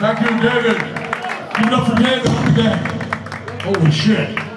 Thank you, David. Give it up for David on the gang. Holy shit.